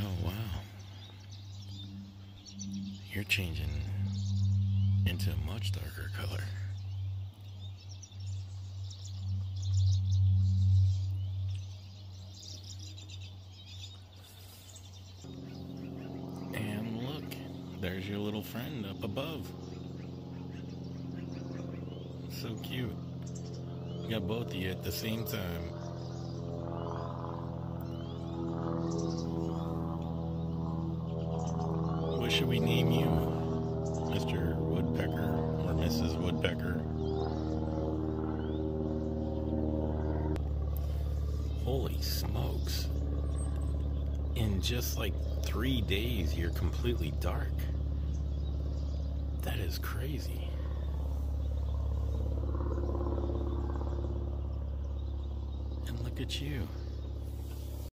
Oh, wow. You're changing into a much darker color. And look, there's your little friend up above. So cute. You got both of you at the same time. Should we name you? Mr. Woodpecker or Mrs. Woodpecker? Holy smokes. In just like three days, you're completely dark. That is crazy. And look at you.